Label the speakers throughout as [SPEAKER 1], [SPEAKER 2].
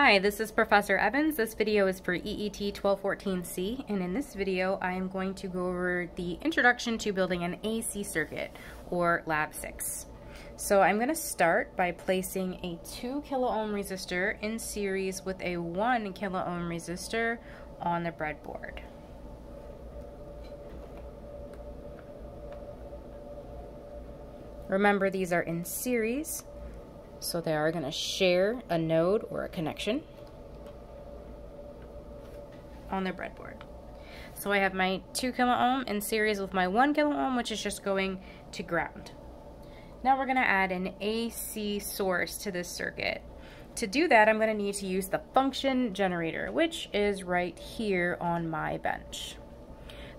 [SPEAKER 1] Hi, this is Professor Evans. This video is for EET 1214C, and in this video I am going to go over the introduction to building an AC circuit, or Lab 6. So I'm going to start by placing a 2 kilo ohm resistor in series with a 1 kilo ohm resistor on the breadboard. Remember these are in series, so they are going to share a node or a connection on their breadboard. So I have my 2 kilo ohm in series with my 1 kilo ohm, which is just going to ground. Now we're going to add an AC source to this circuit. To do that, I'm going to need to use the function generator, which is right here on my bench.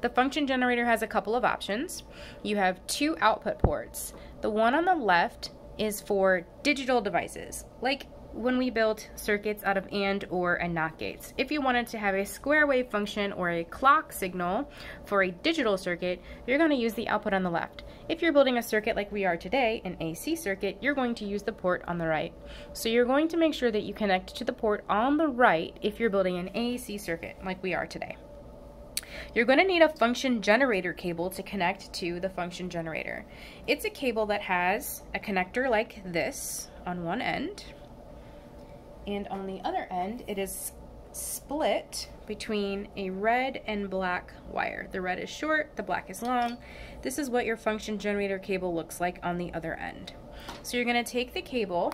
[SPEAKER 1] The function generator has a couple of options. You have two output ports. The one on the left is for digital devices, like when we built circuits out of AND or and NOT gates. If you wanted to have a square wave function or a clock signal for a digital circuit, you're going to use the output on the left. If you're building a circuit like we are today, an AC circuit, you're going to use the port on the right. So you're going to make sure that you connect to the port on the right if you're building an AC circuit like we are today. You're going to need a function generator cable to connect to the function generator. It's a cable that has a connector like this on one end, and on the other end it is split between a red and black wire. The red is short, the black is long. This is what your function generator cable looks like on the other end. So you're going to take the cable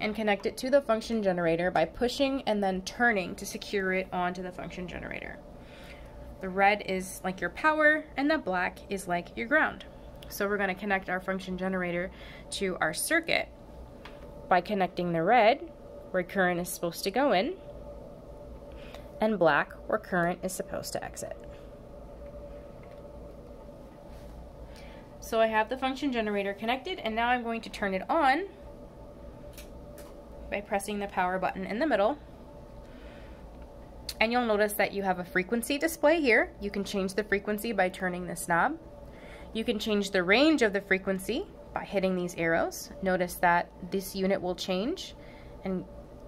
[SPEAKER 1] and connect it to the function generator by pushing and then turning to secure it onto the function generator. The red is like your power and the black is like your ground. So we're going to connect our function generator to our circuit by connecting the red where current is supposed to go in and black where current is supposed to exit. So I have the function generator connected and now I'm going to turn it on by pressing the power button in the middle and you'll notice that you have a frequency display here. You can change the frequency by turning this knob. You can change the range of the frequency by hitting these arrows. Notice that this unit will change and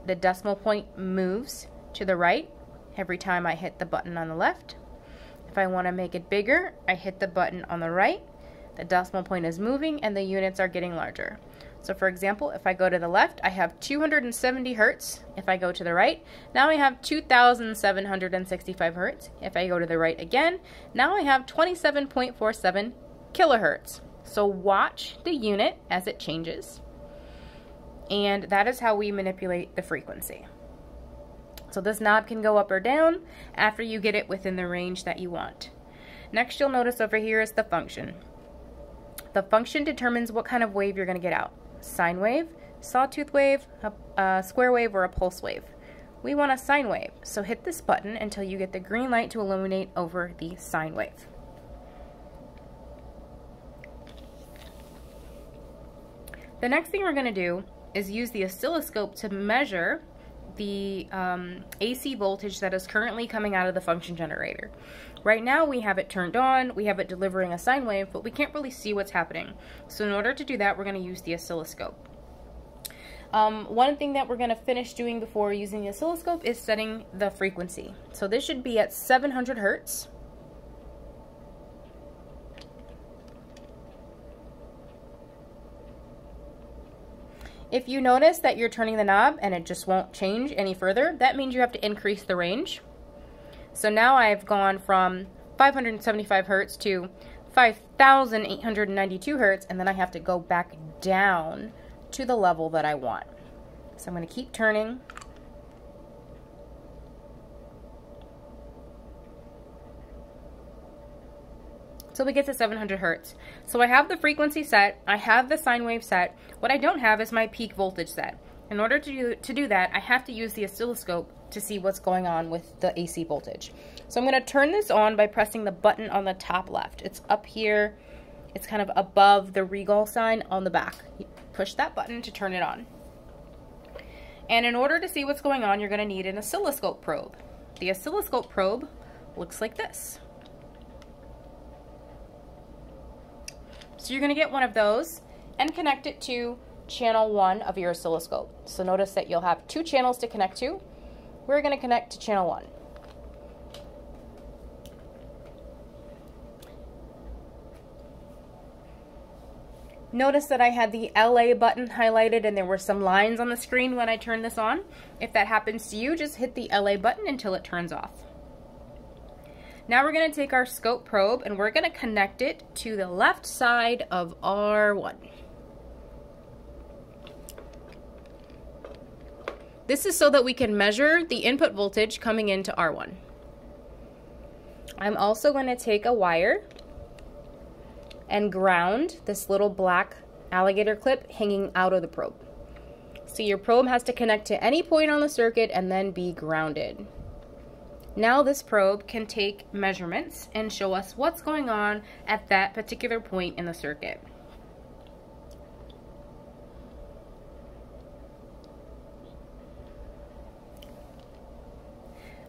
[SPEAKER 1] the decimal point moves to the right every time I hit the button on the left. If I want to make it bigger, I hit the button on the right. The decimal point is moving and the units are getting larger. So for example, if I go to the left, I have 270 hertz. If I go to the right, now I have 2,765 hertz. If I go to the right again, now I have 27.47 kilohertz. So watch the unit as it changes. And that is how we manipulate the frequency. So this knob can go up or down after you get it within the range that you want. Next you'll notice over here is the function. The function determines what kind of wave you're going to get out sine wave, sawtooth wave, a, a square wave, or a pulse wave. We want a sine wave, so hit this button until you get the green light to illuminate over the sine wave. The next thing we're going to do is use the oscilloscope to measure the um, AC voltage that is currently coming out of the function generator. Right now we have it turned on, we have it delivering a sine wave, but we can't really see what's happening. So in order to do that, we're going to use the oscilloscope. Um, one thing that we're going to finish doing before using the oscilloscope is setting the frequency. So this should be at 700 hertz. If you notice that you're turning the knob and it just won't change any further, that means you have to increase the range. So now I've gone from 575 hertz to 5,892 hertz, and then I have to go back down to the level that I want. So I'm going to keep turning. So we get to 700 hertz. So I have the frequency set, I have the sine wave set. What I don't have is my peak voltage set. In order to do, to do that, I have to use the oscilloscope to see what's going on with the AC voltage. So I'm going to turn this on by pressing the button on the top left. It's up here. It's kind of above the Rigol sign on the back. You push that button to turn it on. And in order to see what's going on, you're going to need an oscilloscope probe. The oscilloscope probe looks like this. So you're going to get one of those and connect it to channel one of your oscilloscope. So notice that you'll have two channels to connect to. We're going to connect to channel one. Notice that I had the LA button highlighted and there were some lines on the screen when I turned this on. If that happens to you, just hit the LA button until it turns off. Now we're going to take our scope probe and we're going to connect it to the left side of R1. This is so that we can measure the input voltage coming into R1. I'm also going to take a wire and ground this little black alligator clip hanging out of the probe. So your probe has to connect to any point on the circuit and then be grounded. Now this probe can take measurements and show us what's going on at that particular point in the circuit.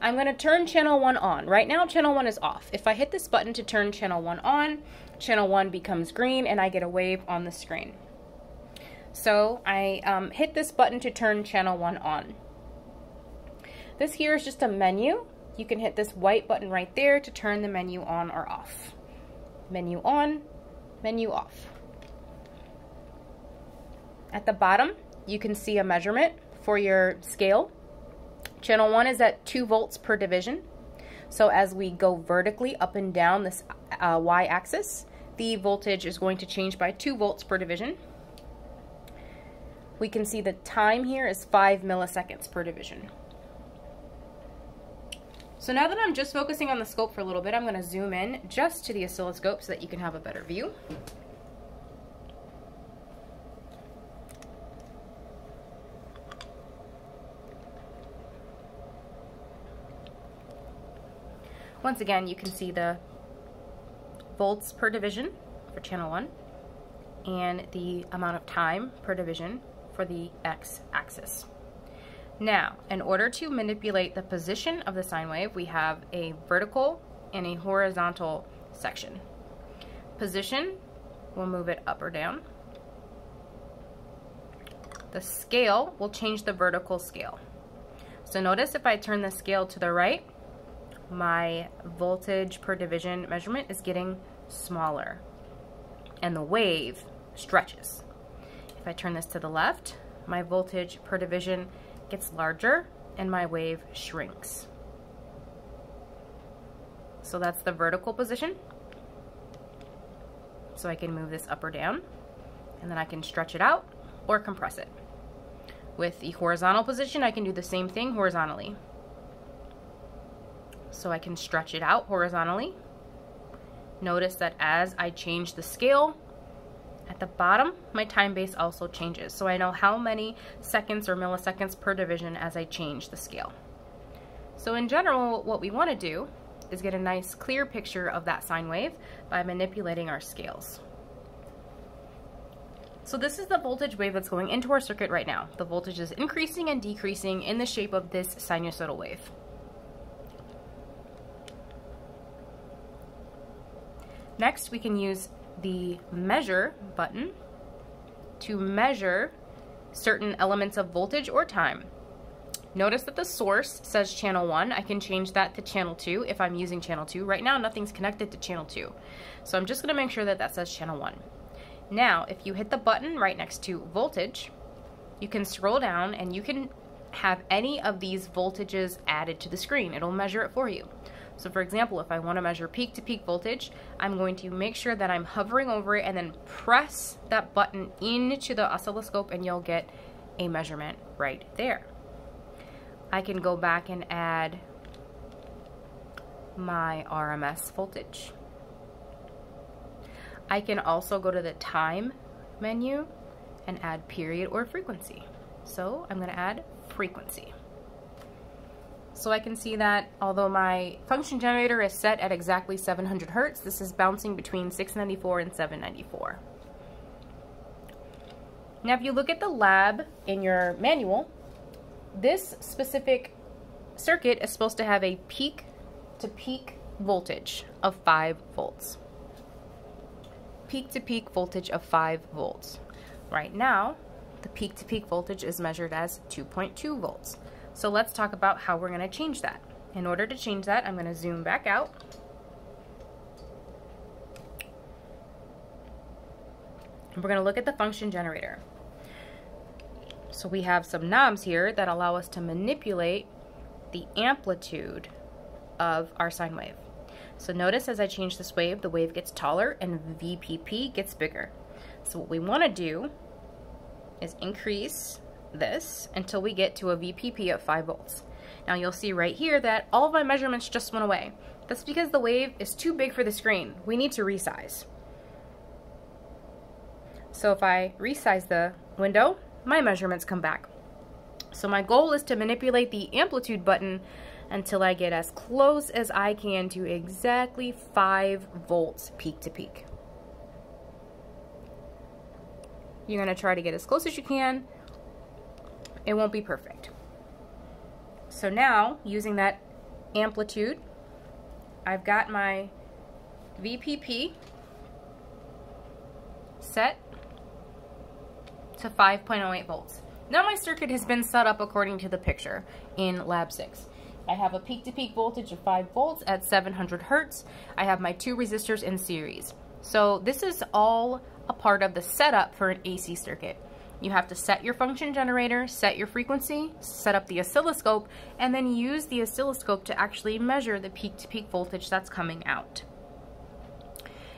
[SPEAKER 1] I'm going to turn channel 1 on. Right now channel 1 is off. If I hit this button to turn channel 1 on, channel 1 becomes green and I get a wave on the screen. So I um, hit this button to turn channel 1 on. This here is just a menu. You can hit this white button right there to turn the menu on or off. Menu on, menu off. At the bottom, you can see a measurement for your scale. Channel 1 is at 2 volts per division. So as we go vertically up and down this uh, y-axis, the voltage is going to change by 2 volts per division. We can see the time here is 5 milliseconds per division. So now that I'm just focusing on the scope for a little bit, I'm going to zoom in just to the oscilloscope so that you can have a better view. Once again, you can see the volts per division for channel 1 and the amount of time per division for the x-axis. Now, in order to manipulate the position of the sine wave, we have a vertical and a horizontal section. Position, we'll move it up or down. The scale will change the vertical scale. So notice if I turn the scale to the right, my voltage per division measurement is getting smaller and the wave stretches. If I turn this to the left, my voltage per division gets larger and my wave shrinks. So that's the vertical position. So I can move this up or down and then I can stretch it out or compress it. With the horizontal position, I can do the same thing horizontally so I can stretch it out horizontally. Notice that as I change the scale, at the bottom, my time base also changes. So I know how many seconds or milliseconds per division as I change the scale. So in general, what we want to do is get a nice clear picture of that sine wave by manipulating our scales. So this is the voltage wave that's going into our circuit right now. The voltage is increasing and decreasing in the shape of this sinusoidal wave. Next, we can use the measure button to measure certain elements of voltage or time. Notice that the source says channel 1. I can change that to channel 2 if I'm using channel 2. Right now, nothing's connected to channel 2. So I'm just going to make sure that that says channel 1. Now, if you hit the button right next to voltage, you can scroll down and you can have any of these voltages added to the screen. It'll measure it for you. So for example, if I want to measure peak to peak voltage, I'm going to make sure that I'm hovering over it and then press that button into the oscilloscope and you'll get a measurement right there. I can go back and add my RMS voltage. I can also go to the time menu and add period or frequency. So I'm going to add frequency. So I can see that although my function generator is set at exactly 700 Hertz, this is bouncing between 694 and 794. Now if you look at the lab in your manual, this specific circuit is supposed to have a peak to peak voltage of 5 volts. Peak to peak voltage of 5 volts. Right now, the peak-to-peak -peak voltage is measured as 2.2 volts. So let's talk about how we're going to change that. In order to change that, I'm going to zoom back out. And we're going to look at the function generator. So we have some knobs here that allow us to manipulate the amplitude of our sine wave. So notice as I change this wave, the wave gets taller and VPP gets bigger. So what we want to do is increase this until we get to a VPP of 5 volts. Now you'll see right here that all of my measurements just went away. That's because the wave is too big for the screen. We need to resize. So if I resize the window, my measurements come back. So my goal is to manipulate the amplitude button until I get as close as I can to exactly 5 volts peak to peak. You're going to try to get as close as you can. It won't be perfect. So now, using that amplitude, I've got my VPP set to 5.08 volts. Now my circuit has been set up according to the picture in Lab 6. I have a peak-to-peak -peak voltage of 5 volts at 700 hertz. I have my two resistors in series. So this is all a part of the setup for an AC circuit. You have to set your function generator, set your frequency, set up the oscilloscope, and then use the oscilloscope to actually measure the peak-to-peak -peak voltage that's coming out.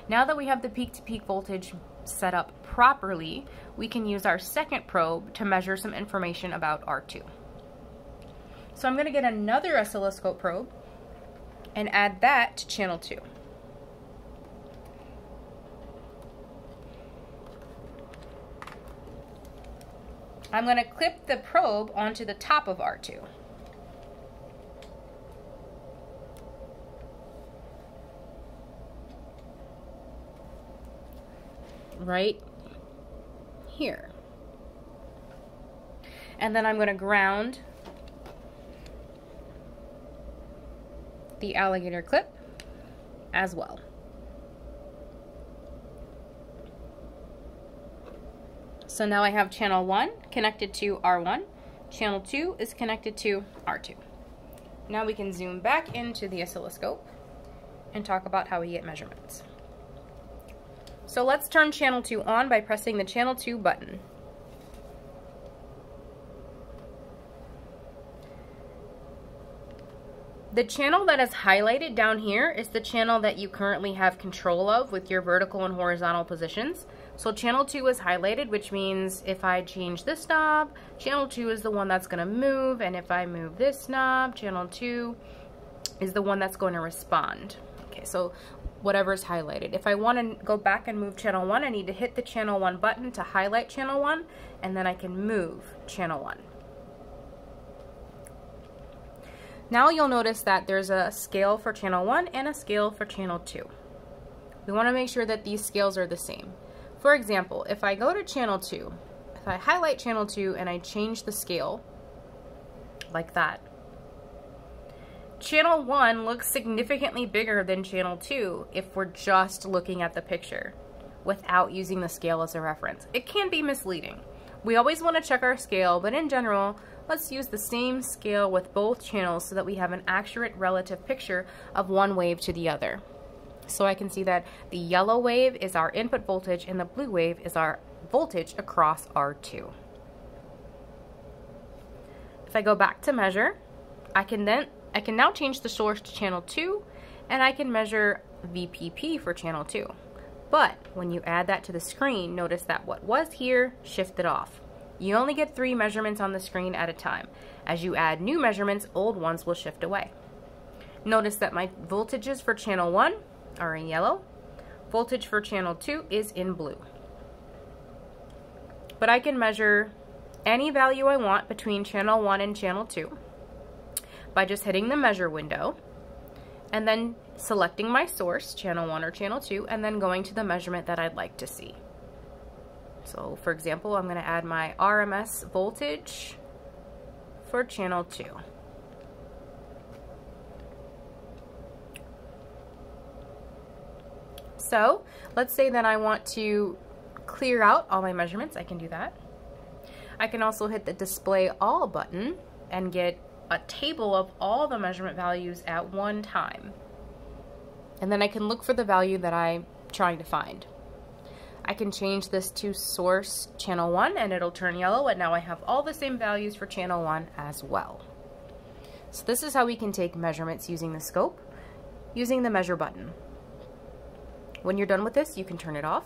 [SPEAKER 1] Now that we have the peak-to-peak -peak voltage set up properly, we can use our second probe to measure some information about R2. So I'm going to get another oscilloscope probe and add that to channel 2. I'm going to clip the probe onto the top of R2. Right here. And then I'm going to ground the alligator clip as well. So now I have channel 1 connected to R1, channel 2 is connected to R2. Now we can zoom back into the oscilloscope and talk about how we get measurements. So let's turn channel 2 on by pressing the channel 2 button. The channel that is highlighted down here is the channel that you currently have control of with your vertical and horizontal positions. So channel 2 is highlighted, which means if I change this knob, channel 2 is the one that's going to move, and if I move this knob, channel 2 is the one that's going to respond. Okay, so whatever is highlighted. If I want to go back and move channel 1, I need to hit the channel 1 button to highlight channel 1, and then I can move channel 1. Now you'll notice that there's a scale for channel 1 and a scale for channel 2. We want to make sure that these scales are the same. For example, if I go to channel 2, if I highlight channel 2 and I change the scale, like that, channel 1 looks significantly bigger than channel 2 if we're just looking at the picture without using the scale as a reference. It can be misleading. We always want to check our scale, but in general, let's use the same scale with both channels so that we have an accurate relative picture of one wave to the other. So I can see that the yellow wave is our input voltage and the blue wave is our voltage across R2. If I go back to measure, I can then I can now change the source to channel 2 and I can measure VPP for channel 2. But when you add that to the screen, notice that what was here shifted off. You only get three measurements on the screen at a time. As you add new measurements, old ones will shift away. Notice that my voltages for channel 1 are in yellow. Voltage for channel 2 is in blue. But I can measure any value I want between channel 1 and channel 2 by just hitting the measure window and then selecting my source, channel 1 or channel 2, and then going to the measurement that I'd like to see. So for example, I'm going to add my RMS voltage for channel 2. So let's say that I want to clear out all my measurements. I can do that. I can also hit the display all button and get a table of all the measurement values at one time. And then I can look for the value that I'm trying to find. I can change this to source channel 1 and it'll turn yellow and now I have all the same values for channel 1 as well. So this is how we can take measurements using the scope, using the measure button. When you're done with this, you can turn it off